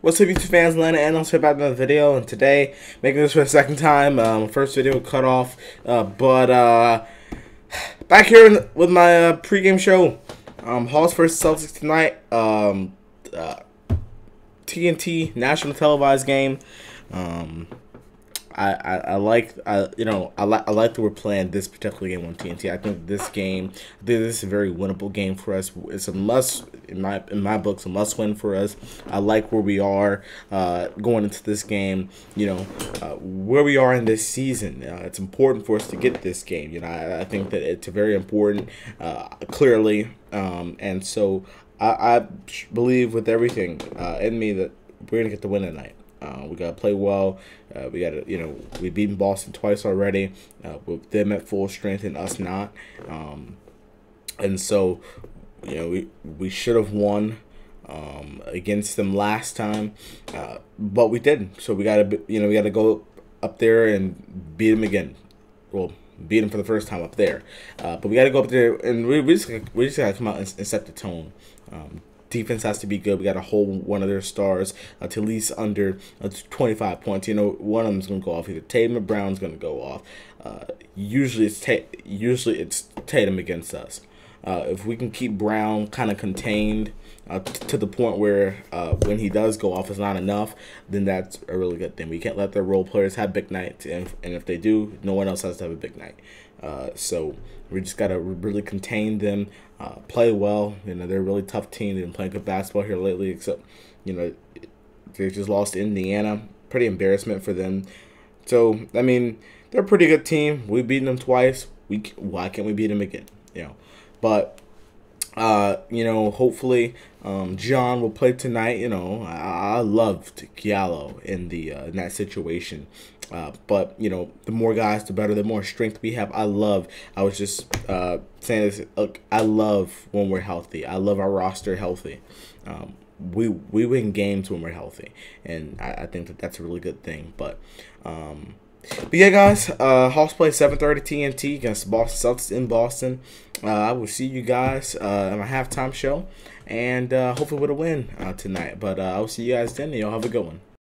What's up YouTube fans, Lana and also about another video and today making this for the second time, um, first video cut off, uh, but uh, back here in, with my uh, pregame show, um, Hawks versus Celtics tonight, um, uh, TNT national televised game, um, I, I, like I you know I like I like that we're playing this particular game on TNT. I think this game this is a very winnable game for us. It's a must in my in my books a must win for us. I like where we are uh, going into this game. You know uh, where we are in this season. Uh, it's important for us to get this game. You know I, I think that it's very important uh, clearly, um, and so I, I believe with everything uh, in me that we're gonna get the win tonight. Uh, we got to play well. Uh, we got to, you know, we've beaten Boston twice already, uh, with them at full strength and us not. Um, and so, you know, we, we should have won um, against them last time, uh, but we didn't. So we got to, you know, we got to go up there and beat them again. Well, beat them for the first time up there. Uh, but we got to go up there and we, we just we just got to come out and, and set the tone. Um, defense has to be good. We got to hold one of their stars uh, to at least under uh, 25 points. You know, one of them's going to go off. Either Tatum or Brown's going to go off. Uh, usually it's Ta usually it's Tatum against us. Uh, if we can keep Brown kind of contained uh, to the point where uh, when he does go off is not enough, then that's a really good thing. We can't let their role players have big nights, and, and if they do, no one else has to have a big night. Uh, so we just gotta really contain them, uh, play well. You know they're a really tough team. They've been playing good basketball here lately, except you know they just lost Indiana. Pretty embarrassment for them. So I mean they're a pretty good team. We've beaten them twice. We why can't we beat them again? You know, but uh, you know, hopefully, um, John will play tonight. You know, I, I loved Gallo in the uh, in that situation. Uh, but you know, the more guys, the better. The more strength we have. I love. I was just uh, saying this. Look, I love when we're healthy. I love our roster healthy. Um, we we win games when we're healthy, and I, I think that that's a really good thing. But um, but yeah, guys, uh, Hawks play 7:30 TNT against Boston Celtics in Boston. Uh, I will see you guys uh, my halftime show, and uh, hopefully with a win uh, tonight. But uh, I'll see you guys then. Y'all have a good one.